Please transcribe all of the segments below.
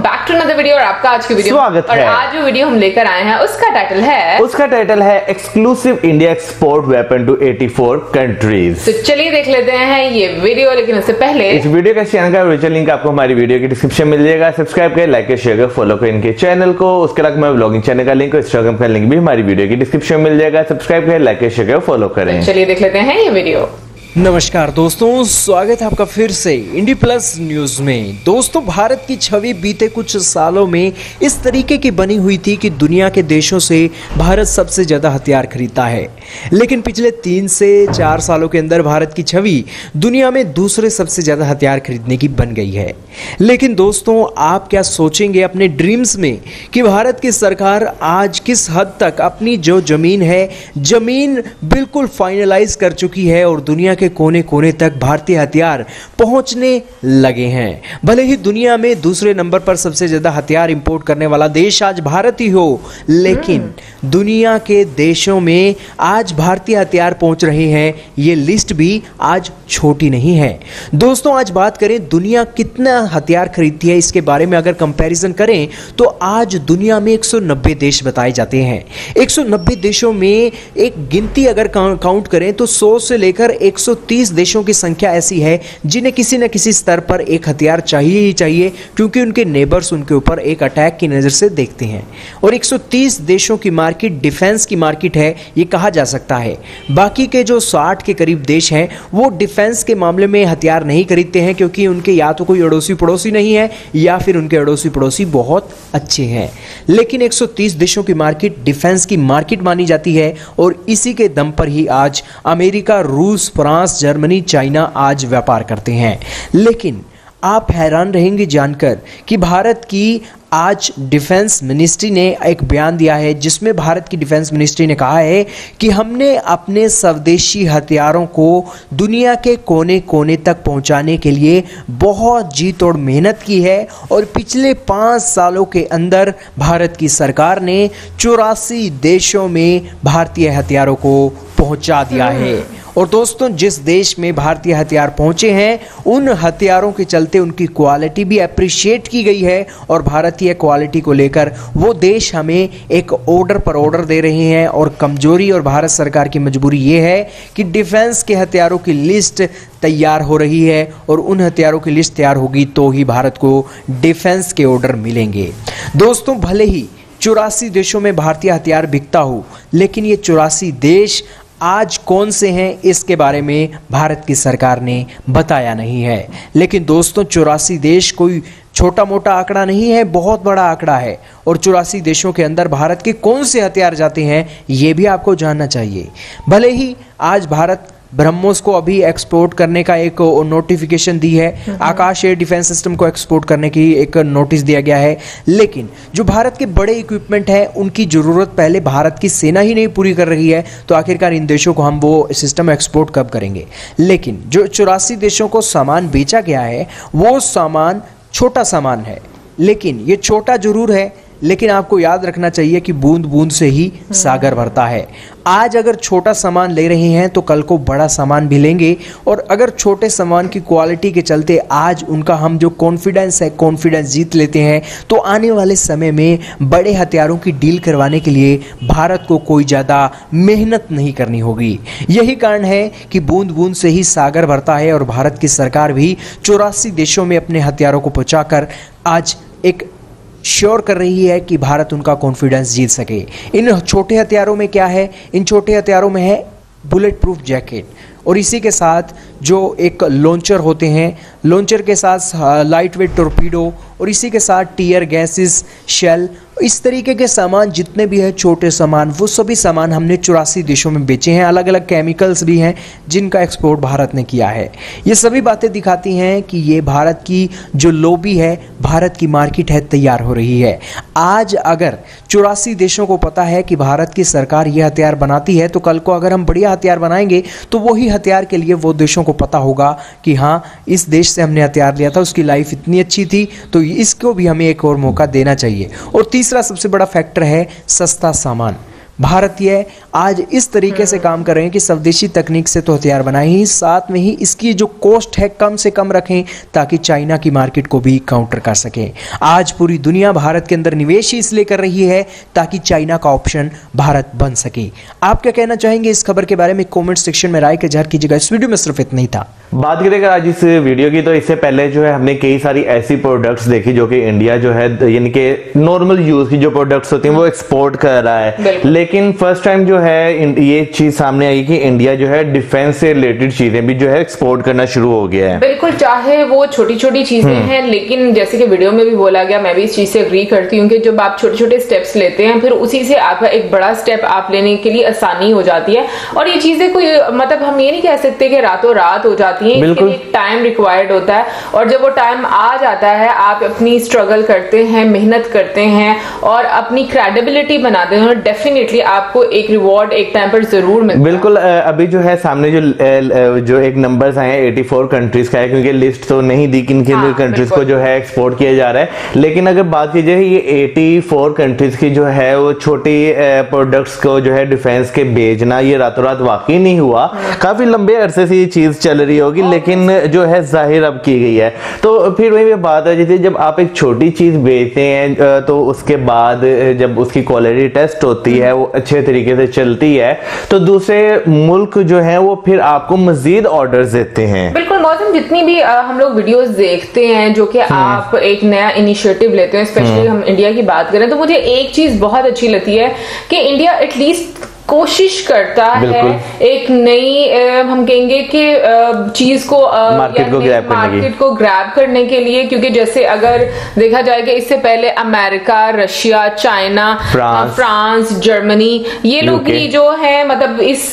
Back to another video और आपका आज की वीडियो स्वागत और है। आज जो वीडियो हम लेकर आए हैं उसका टाइटल है उसका टाइटल है exclusive India export weapon to 84 countries तो चलिए देख लेते हैं ये वीडियो लेकिन उससे पहले इस वीडियो का चैनल का ओरिजिनल लिंक आपको हमारी वीडियो की डिस्क्रिप्शन में मिल जाएगा। सब्सक्राइब करें लाइक करें शेयर करें फॉलो करें इनके चैनल को। उसके अलावा मैं ब्लॉगिंग चैनल का लिंक और इंस्टाग्राम का लिंक भी हमारी वीडियो की डिस्क्रिप्शन मिल जाएगा। सब्सक्राइब करें लाइक करें शेयर करें फॉलो करें। चलिए देख लेते हैं ये वीडियो नमस्कार दोस्तों, स्वागत है आपका फिर से इंडी प्लस न्यूज़ में। दोस्तों, भारत की छवि बीते कुछ सालों में इस तरीके की बनी हुई थी कि दुनिया के देशों से भारत सबसे ज़्यादा हथियार खरीदता है। लेकिन पिछले तीन से चार सालों के अंदर भारत की छवि दुनिया में दूसरे सबसे ज़्यादा हथियार खरीदने की बन गई है। लेकिन दोस्तों, आप क्या सोचेंगे अपने ड्रीम्स में कि भारत की सरकार आज किस हद तक अपनी जो ज़मीन है, ज़मीन बिल्कुल फाइनलाइज कर चुकी है और दुनिया के कोने कोने तक भारतीय हथियार पहुँचने लगे हैं। भले ही दुनिया में दूसरे नंबर पर सबसे ज़्यादा हथियार इंपोर्ट करने वाला देश आज भारत ही हो लेकिन दुनिया के देशों में आज भारतीय हथियार पहुँच रहे हैं ये लिस्ट भी आज छोटी नहीं है। दोस्तों आज बात करें दुनिया कितना हथियार खरीदती है इसके बारे में अगर कंपैरिजन करें तो आज दुनिया में 190 देश बताए जाते हैं। 190 देशों में एक गिनती अगर काउंट करें तो 100 से लेकर 130 देशों की संख्या ऐसी है जिन्हें किसी न किसी स्तर पर एक हथियार चाहिए ही चाहिए, क्योंकि उनके नेबर्स उनके ऊपर एक अटैक की नज़र से देखते हैं। और 130 देशों की मार्केट डिफेंस की मार्केट है, ये कहा जा सकता है। बाकी के जो 60 के करीब देश हैं, वो डिफेंस के मामले में हथियार नहीं खरीदते हैं, क्योंकि उनके या तो कोई अड़ोसी पड़ोसी नहीं है, या फिर उनके अड़ोसी पड़ोसी बहुत अच्छे हैं। लेकिन 130 देशों की मार्केट डिफेंस की मार्केट मानी जाती है, और इसी के दम पर ही आज अमेरिका, रूस, फ्रांस जर्मनी, चाइना आज व्यापार करते हैं। लेकिन आप हैरान रहेंगे जानकर कि भारत की आज डिफेंस मिनिस्ट्री ने एक बयान दिया है, जिसमें भारत की डिफेंस मिनिस्ट्री ने कहा है कि हमने अपने स्वदेशी हथियारों को दुनिया के कोने कोने तक पहुँचाने के लिए बहुत जी तोड़ मेहनत की है और पिछले पाँच सालों के अंदर भारत की सरकार ने चौरासी देशों में भारतीय हथियारों को पहुँचा दिया है। और दोस्तों, जिस देश में भारतीय हथियार पहुँचे हैं, उन हथियारों के चलते उनकी क्वालिटी भी अप्रिशिएट की गई है और भारतीय क्वालिटी को लेकर वो देश हमें एक ऑर्डर पर ऑर्डर दे रहे हैं और कमज़ोरी और भारत सरकार की मजबूरी ये है कि डिफेंस के हथियारों की लिस्ट तैयार हो रही है और उन हथियारों की लिस्ट तैयार होगी तो ही भारत को डिफेंस के ऑर्डर मिलेंगे। दोस्तों, भले ही चौरासी देशों में भारतीय हथियार बिकता हो, लेकिन ये चौरासी देश आज कौन से हैं, इसके बारे में भारत की सरकार ने बताया नहीं है। लेकिन दोस्तों, चौरासी देश कोई छोटा मोटा आंकड़ा नहीं है, बहुत बड़ा आंकड़ा है। और चौरासी देशों के अंदर भारत के कौन से हथियार जाते हैं, ये भी आपको जानना चाहिए। भले ही आज भारत ब्रह्मोस को अभी एक्सपोर्ट करने का एक नोटिफिकेशन दी है। आकाश एयर डिफेंस सिस्टम को एक्सपोर्ट करने की एक नोटिस दिया गया है। लेकिन जो भारत के बड़े इक्विपमेंट हैं उनकी ज़रूरत पहले भारत की सेना ही नहीं पूरी कर रही है तो आखिरकार इन देशों को हम वो सिस्टम एक्सपोर्ट कब करेंगे? लेकिन जो चौरासी देशों को सामान बेचा गया है वो सामान छोटा सामान है। लेकिन ये छोटा ज़रूर है लेकिन आपको याद रखना चाहिए कि बूंद बूंद से ही सागर भरता है। आज अगर छोटा सामान ले रहे हैं तो कल को बड़ा सामान भी लेंगे। और अगर छोटे सामान की क्वालिटी के चलते आज उनका हम जो कॉन्फिडेंस है कॉन्फिडेंस जीत लेते हैं तो आने वाले समय में बड़े हथियारों की डील करवाने के लिए भारत को कोई ज़्यादा मेहनत नहीं करनी होगी। यही कारण है कि बूंद बूंद से ही सागर भरता है और भारत की सरकार भी चौरासी देशों में अपने हथियारों को पहुंचाकर आज एक श्योर कर रही है कि भारत उनका कॉन्फिडेंस जीत सके। इन छोटे हथियारों में क्या है? इन छोटे हथियारों में है बुलेट प्रूफ जैकेट और इसी के साथ जो एक लॉन्चर होते हैं लॉन्चर के साथ लाइट वेट टोरपीडो और इसी के साथ टीयर गैसेस शेल इस तरीके के सामान जितने भी हैं, छोटे सामान, वो सभी सामान हमने चौरासी देशों में बेचे हैं। अलग अलग केमिकल्स भी हैं, जिनका एक्सपोर्ट भारत ने किया है। ये सभी बातें दिखाती हैं कि ये भारत की जो लोबी है, भारत की मार्केट है, तैयार हो रही है। आज अगर चौरासी देशों को पता है कि भारत की सरकार ये हथियार बनाती है तो कल को अगर हम बढ़िया हथियार बनाएँगे तो वही हथियार के लिए वो देशों को पता होगा कि हाँ इस देश से हमने हथियार लिया था, उसकी लाइफ इतनी अच्छी थी तो इसको भी हमें एक और मौका देना चाहिए। और तीसरा सबसे बड़ा फैक्टर है सस्ता सामान। भारतीय आज इस तरीके से काम कर रहे हैं कि स्वदेशी तकनीक से तो हथियार बनाए ही साथ में ही इसकी जो कॉस्ट है कम से कम रखें ताकि चाइना की मार्केट को भी काउंटर कर सके। आज पूरी दुनिया भारत के अंदर निवेश ही इसलिए कर रही है ताकि चाइना का ऑप्शन भारत बन सके। आप क्या कहना चाहेंगे इस खबर के बारे में कमेंट सेक्शन में राय के जहर कीजिएगा। इस वीडियो में सिर्फ़ इतना ही था। बात करें आज इस वीडियो की तो इससे पहले जो है हमने कई सारी ऐसी प्रोडक्ट्स देखी जो कि इंडिया जो है यानी कि नॉर्मल यूज़ की जो प्रोडक्ट्स होती हैं वो एक्सपोर्ट कर रहा है। लेकिन फ़र्स्ट टाइम जो है ये चीज़ सामने आई कि इंडिया जो है डिफेंस से रिलेटेड चीज़ें भी जो है एक्सपोर्ट करना शुरू हो गया है। बिल्कुल चाहे वो छोटी छोटी चीज़ें हम्म। हैं लेकिन जैसे कि वीडियो में भी बोला गया मैं भी इस चीज़ से अग्री करती हूँ कि जब आप छोटे छोटे स्टेप्स लेते हैं फिर उसी से आपका एक बड़ा स्टेप आप लेने के लिए आसानी हो जाती है। और ये चीज़ें कोई मतलब हम ये नहीं कह सकते कि रातों रात हो जाती है बिल्कुल। टाइम रिक्वायर्ड होता है। और जब वो टाइम आ जाता है आप अपनी स्ट्रगल करते हैं मेहनत करते हैं और अपनी क्रेडिबिलिटी बनाते हैं और डेफिनेटली आपको एक रिवॉर्ड एक टाइम पर ज़रूर मिलता बिल्कुल अभी जो है सामने जो जो एक नंबर्स आए हैं 84 कंट्रीज़ का है क्योंकि लिस्ट तो नहीं दी किन किन हाँ, कंट्रीज़ को जो है एक्सपोर्ट किया जा रहा है। लेकिन अगर बात की जाए ये 84 कंट्रीज़ की जो है वो छोटी प्रोडक्ट्स को जो है डिफेंस के भेजना ये रातों रात वाकई नहीं हुआ। हाँ। काफ़ी लंबे अरसे से ये चीज़ चल रही होगी लेकिन जो है ज़ाहिर अब की गई है। तो फिर वही बात है जैसे जब आप एक छोटी चीज़ बेचते हैं तो उसके बाद जब उसकी क्वालिटी टेस्ट होती है वो अच्छे तरीके से चलती है तो दूसरे मुल्क जो है वो फिर आपको मजीद ऑर्डर देते हैं बिल्कुल मौसम जितनी भी हम लोग वीडियो देखते हैं जो कि हम्म। आप एक नया इनिशिएटिव लेते हैं स्पेशली हम्म। हम इंडिया की बात करें तो मुझे एक चीज़ बहुत अच्छी लगती है कि इंडिया एटलीस्ट कोशिश करता है एक नई हम कहेंगे कि चीज़ को मार्केट को ग्रैब मार्केट को। ग्रैब करने के लिए क्योंकि जैसे अगर देखा जाए कि इससे पहले America Russia China France, Germany ये लोग ही जो है मतलब इस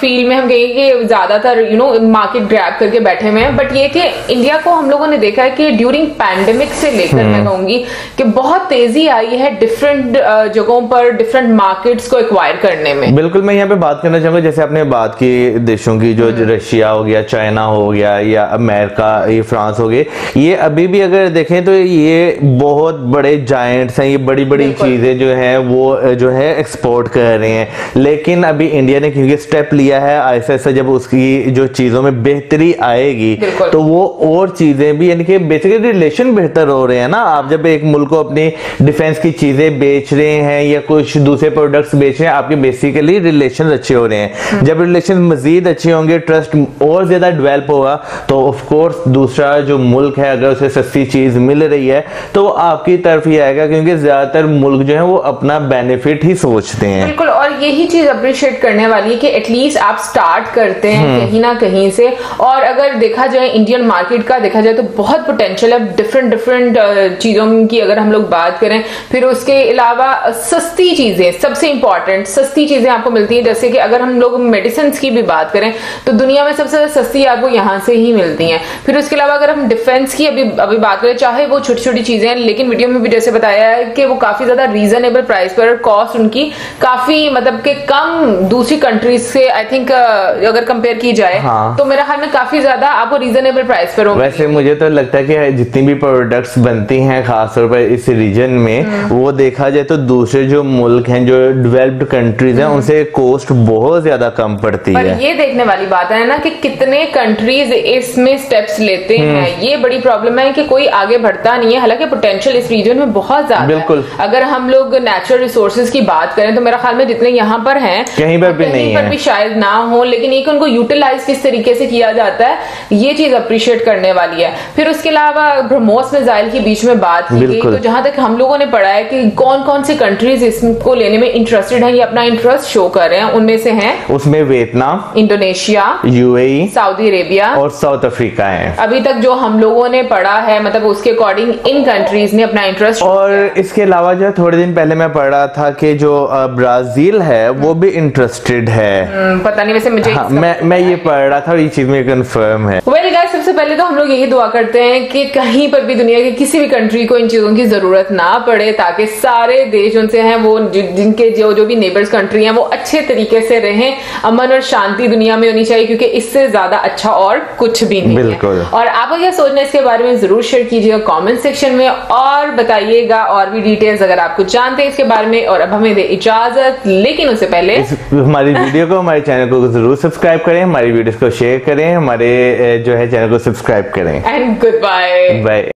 फ़ील्ड में हम कहेंगे कि ज़्यादातर यू नो मार्केट ग्रैब करके बैठे हुए हैं। बट ये कि इंडिया को हम लोगों ने देखा है कि ड्यूरिंग पैंडेमिक से लेकर मैं हम्म। कहूँगी कि बहुत तेज़ी आई है डिफरेंट जगहों पर डिफरेंट मार्केट्स को एक्वायर करने में। बिल्कुल मैं यहाँ पे बात करना चाहूँगा जैसे आपने बात की देशों की जो हम्म। रशिया हो गया चाइना हो गया या अमेरिका ये फ्रांस हो गए ये अभी भी अगर देखें तो ये बहुत बड़े जायंट्स हैं ये बड़ी बड़ी चीज़ें जो है वो जो है एक्सपोर्ट कर रहे हैं। लेकिन अभी इंडिया ने क्योंकि स्टेप लिया है ऐसा ऐसा जब उसकी जो चीज़ों में बेहतरी आएगी तो वो और चीज़ें भी यानी कि बेसिकली रिलेशन बेहतर हो रहे हैं ना। आप जब एक मुल्क को अपनी डिफेंस की चीज़ें बेच रहे हैं या कुछ दूसरे प्रोडक्ट्स बेच रहे हैं आपके बेसिकली बेसिकली रिलेशन अच्छे हो रहे हैं। जब रिलेशन मजीद अच्छे होंगे ट्रस्ट और ज़्यादा डेवलप होगा तो ऑफ़ कोर्स दूसरा जो मुल्क है अगर उसे सस्ती चीज़ मिल रही है तो वो आपकी तरफ़ ही आएगा क्योंकि ज़्यादातर मुल्क जो है वो अपना बेनिफिट ही सोचते हैं। बिल्कुल और यही चीज़ अप्रिशिएट करने वाली है कि एटलीस्ट आप स्टार्ट करते हैं हम्म। कहीं ना कहीं से। और अगर देखा जाए इंडियन मार्केट का देखा जाए तो बहुत पोटेंशियल है। डिफरेंट डिफरेंट चीज़ों की अगर हम लोग बात करें फिर उसके अलावा सस्ती चीज़ें सबसे इंपॉर्टेंट सस्ती चीज़ें आपको मिलती है जैसे कि अगर हम लोग मेडिसिन की भी बात करें तो दुनिया में सबसे ज़्यादा सस्ती आपको यहाँ से ही मिलती है फिर उसके अलावा अगर हम डिफेंस की अभी अभी बात करें चाहे वो छोटी छोटी चीज़ें हैं लेकिन वीडियो में भी जैसे बताया है कि वो काफ़ी ज़्यादा रीजनेबल प्राइस पर कॉस्ट उनकी काफ़ी मतलब के कम दूसरी कंट्रीज़ से आई थिंक अगर कंपेयर की जाए हाँ। तो मेरा ख्याल में काफ़ी ज़्यादा आपको रीजनेबल प्राइस पर वैसे मुझे तो लगता है कि जितनी भी प्रोडक्ट्स बनती हैं खासतौर पर इस रीजन में हम्म। वो देखा जाए तो दूसरे जो मुल्क हैं जो डेवलप्ड कंट्रीज़ हैं। उनसे कॉस्ट बहुत ज़्यादा कम पड़ती पर है। ये देखने वाली बात है ना कि कितने कंट्रीज़ इसमें स्टेप्स लेते हम्म। हैं। ये बड़ी प्रॉब्लम है कि कोई आगे बढ़ता नहीं है। हालाँकि पोटेंशियल इस रीजन में बहुत ज़्यादा बिल्कुल। है। अगर हम लोग नेचुरल रिसोर्सेज की बात करें तो मेरा ख्याल में जितने यहाँ पर हैं कहीं पर भी नहीं पर भी शायद ना हो लेकिन एक उनको यूटिलाइज किस तरीके से किया जाता है ये चीज़ अप्रिशिएट करने वाली है। फिर उसके अलावा ब्रह्मोस मिसाइल के बीच में बात की गई तो जहाँ तक हम लोगों ने पढ़ा है कि कौन कौन सी कंट्रीज़ इसको लेने में इंटरेस्टेड है ये अपना इंटरेस्ट शो कर रहे हैं उनमें से हैं उसमें Vietnam Indonesia UAE Saudi Arabia और साउथ अफ्रीका है। अभी तक जो हम लोगों ने पढ़ा है मतलब उसके अकॉर्डिंग इन कंट्रीज़ ने अपना इंटरेस्ट और इसके अलावा जो थोड़े दिन पहले मैं पढ़ रहा था कि जो ब्राज़ील है वो भी इंटरेस्टेड है। हम्म, पता नहीं वैसे मुझे हाँ, मैं मैं ये पढ़ रहा था ये चीज़ में कंफर्म है। वेल well, सबसे पहले तो हम लोग यही दुआ करते हैं कि कहीं पर भी दुनिया की किसी भी कंट्री को इन चीज़ों की ज़रूरत ना पड़े ताकि सारे देश उनसे हैं वो जिनके जो जो भी नेबर्स कंट्री हैं वो अच्छे तरीके से रहें अमन और शांति दुनिया में होनी चाहिए क्योंकि इससे ज़्यादा अच्छा और कुछ भी नहीं बिल्कुल। है और आपका क्या सोचना है इसके बारे में ज़रूर शेयर कीजिएगा कॉमेंट सेक्शन में और बताइएगा और भी डिटेल्स अगर आप कुछ जानते हैं इसके बारे में और अब हमें दे इजाज़त लेकिन उससे पहले हमारी वीडियो को हमारे चैनल को ज़रूर सब्सक्राइब करें हमारी वीडियोस को शेयर करें हमारे जो है चैनल को सब्सक्राइब करें। And good bye bye